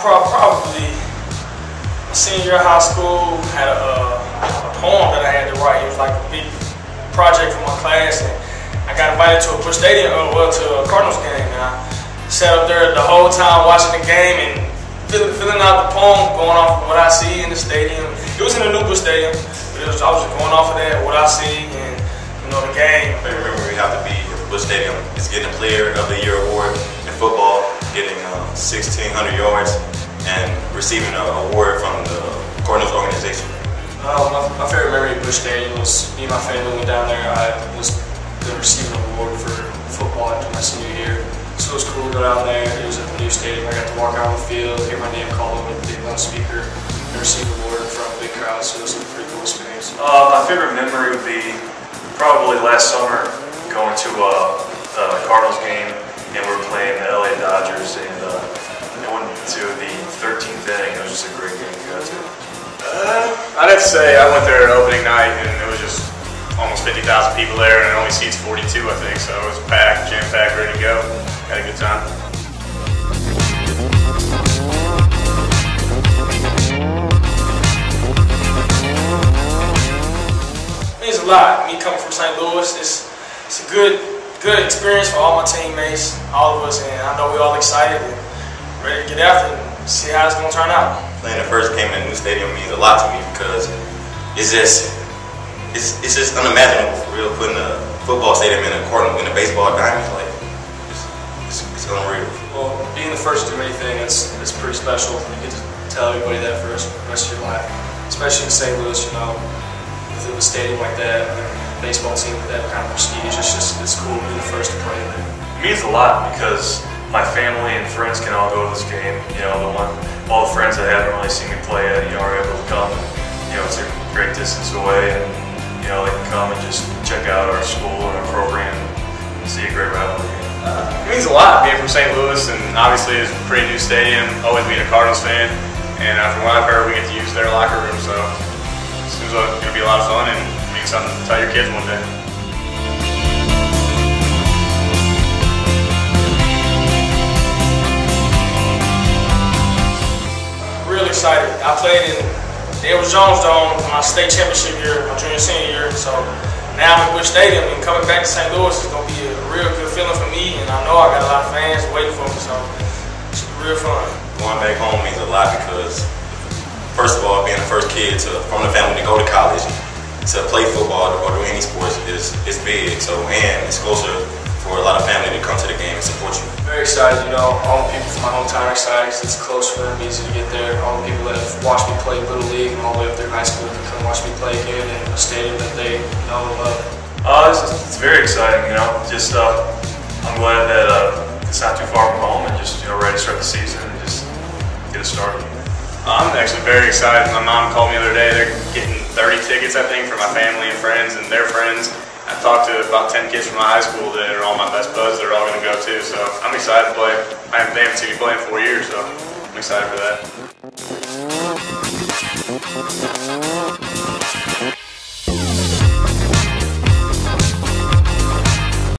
pro- probably senior high school had a, a poem that I had to write. It was like a big project for my class, and I got invited to a Busch Stadium, uh, well, to a Cardinals game, and I sat up there the whole time watching the game and filling, filling out the poem, going off of what I see in the stadium. It was in the new Busch Stadium, but it was, I was just going off of that, what I see, and you know the game. Favorite memory have to be Busch Stadium is getting a Player of the Year award in football, getting uh, 1,600 yards, and receiving an award from the Cardinals organization. Uh, my, my favorite memory of Busch Stadium was me and my family went down there. I was going to receive an award for football after my senior year. So it was cool to go down there. It was at the new stadium. I got to walk out on the field, hear my name called over the big loudspeaker, and receive an award in front of a big crowd. So it was a pretty cool experience. Uh, my favorite memory would be probably last summer going to a, a Cardinals game and we were playing the LA Dodgers and uh, it went to the 13th inning. It was just a great game to go to. Uh, I'd have to say I went there opening night and it was just almost 50,000 people there and it only seats 42 I think so it was packed, jam packed, ready to go. Had a good time. It means a lot. Me coming from St. Louis, it's it's a good good experience for all my teammates, all of us, and I know we're all excited and ready to get after it and see how it's gonna turn out. Playing the first game in a new stadium means a lot to me because it's just it's, it's just unimaginable for real putting a football stadium in a court in a baseball diamond like it's, it's, it's unreal. Well, being the first to do anything, it's, it's pretty special. You get to tell everybody that for the rest, rest of your life. Especially in St. Louis, you know, with a stadium like that, and a baseball team with that kind of prestige, it's just it's cool to be the first to play there. It means a lot because my family and friends can all go to this game. You know, the one, all the friends that haven't really seen me play yet, you know, are able to come. You know, it's a great distance away, and you know, they can come and just check out our school and our program and see a great rivalry game. It means a lot being from St. Louis and obviously it's a pretty new stadium, always being a Cardinals fan. And uh, from what I've heard, we get to use their locker room, so it seems like it's going to be a lot of fun and mean something to tell your kids one day. Real excited. I played in the Edward Jones Dome my state championship year, my junior senior year. So now I'm at Busch Stadium and coming back to St. Louis is gonna be a real good feeling for me, and I know I got a lot of fans waiting for me. So it's real fun. Going back home means a lot because first of all, being the first kid to from the family to go to college to play football or do any sports is is big. So and it's closer for a lot of family to come to the game and support you. Very excited, you know, all the people from my hometown are excited 'cause it's close for them, easy to get there. All the people that have watched me play Little League and all the way up through high school can come watch me play again in a stadium that they know and love. Uh, it's, it's very exciting, you know. Just uh, I'm glad that uh, it's not too far from home and just you know ready to start the season and just get it started. I'm actually very excited. My mom called me the other day. They're getting 30 tickets, I think, for my family and friends and their friends. I talked to about 10 kids from my high school that are all my best buds. They're all going to go too. So I'm excited to play. I haven't, they haven't seen me play in four years, so I'm excited for that.